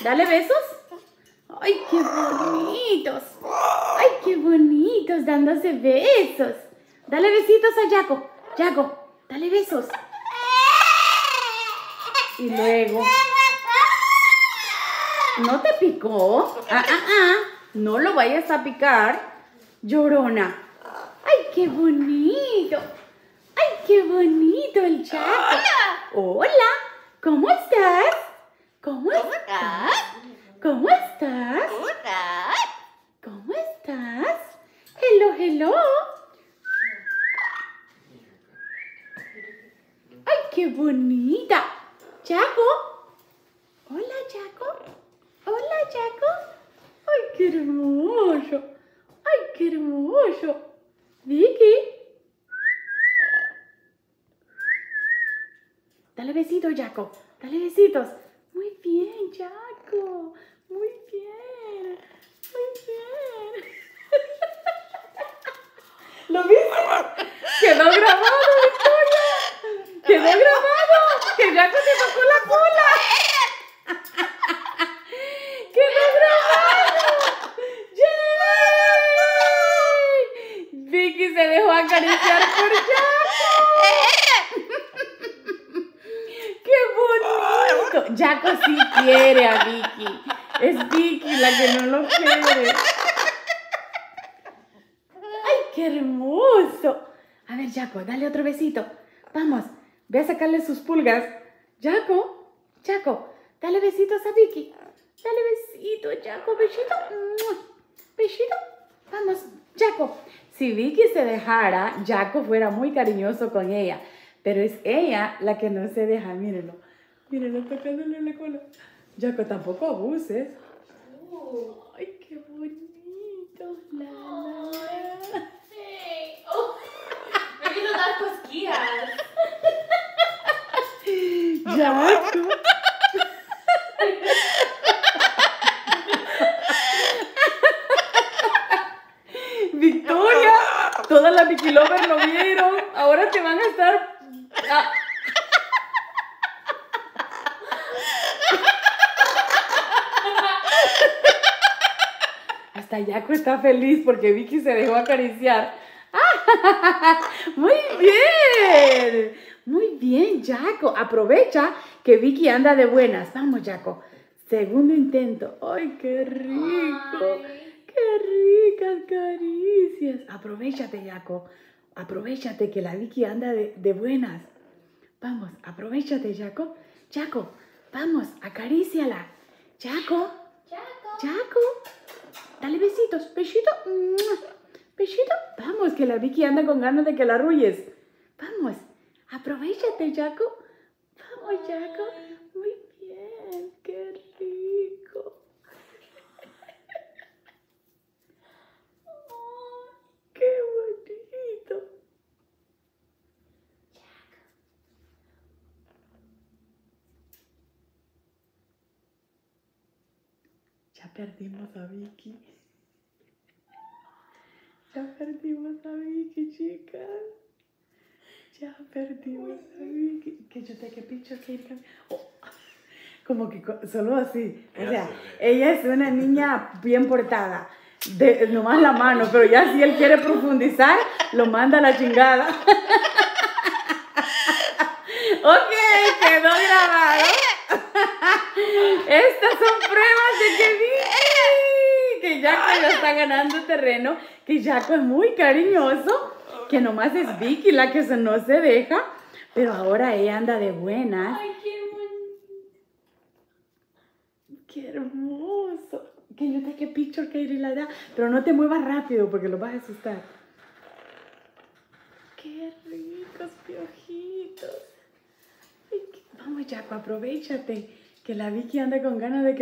Dale besos. Ay, qué bonitos. Ay, qué bonitos dándose besos. Dale besitos a Jaco. Jaco, dale besos. Y luego... ¿No te picó? Ah, ah, ah. No lo vayas a picar. Llorona. ¡Ay, qué bonito! ¡Ay, qué bonito el Chaco! Hola. ¿Cómo estás? ¿Cómo estás? ¿Cómo estás? ¿Cómo estás? Hello, hello. ¡Ay, qué bonita! Chaco. Hola, Chaco. Hola, Chaco. ¡Ay, qué hermoso! ¡Ay, qué hermoso! Vicky. Dale besitos, Jaco. Dale besitos. Muy bien, Jaco. Muy bien. Muy bien. ¿Lo viste? Quedó grabado, Victoria. Quedó grabado. Que Jaco te tocó la cola. Quedó grabado. ¡Yay! Vicky se dejó acariciar por Jaco. ¡Qué bonito! Jaco sí quiere a Vicky. Es Vicky la que no lo quiere. ¡Ay, qué hermoso! A ver, Jaco, dale otro besito. Vamos, ve a sacarle sus pulgas. Jaco, Jaco, dale besitos a Vicky. Dale besito, Jaco, besito. Besito. Vamos, Jaco. Si Vicky se dejara, Jaco fuera muy cariñoso con ella. Pero es ella la que no se deja, mírenlo. Mírenlo tocándole la cola. Jaco, tampoco abuses. Ay, qué bonito. La, la, la. Oh, me quiero dar cosquillas. Jaco. Victoria, todas las Vicky Lovers lo vieron. Ahora te van a estar. ah. Hasta Jaco está feliz porque Vicky se dejó acariciar. Muy bien, muy bien, Jaco. Aprovecha que Vicky anda de buenas. Vamos, Jaco. Segundo intento. ¡Ay, qué rico! Ay. ¡Qué ricas caricias! Aprovechate, Jaco. Aprovechate que la Vicky anda de, de buenas. Vamos, aprovechate, Jaco. Jaco, vamos, acaríciala. Jaco, Chaco. Dale besitos. Besito. Besito. Vamos, que la Vicky anda con ganas de que la arrulles. Vamos, aprovechate, Jaco. Vamos, Jaco. Muy bien, qué rico. Ay, qué bonito. Ya perdimos a Vicky. Ya perdimos a Vicky, chicas. Ya perdimos a Vicky. Que yo te que pincho que oh, Como que solo así. O sea, ella es una niña bien portada. De, nomás la mano, pero ya si él quiere profundizar, lo manda a la chingada. ok, quedó grabado. Estas son pruebas de que Vicky, que Jaco ya está ganando terreno, que Jaco es muy cariñoso, que nomás es Vicky la que se- no se deja, pero ahora ella anda de buenas. Ay, qué bonito. ¡Qué hermoso! Que yo te que picture Katie la da, pero no te muevas rápido porque lo vas a asustar. ¡Qué ricos piojitos! Ay, qué- Vamos, Jaco, aprovechate que la Vicky anda con ganas de que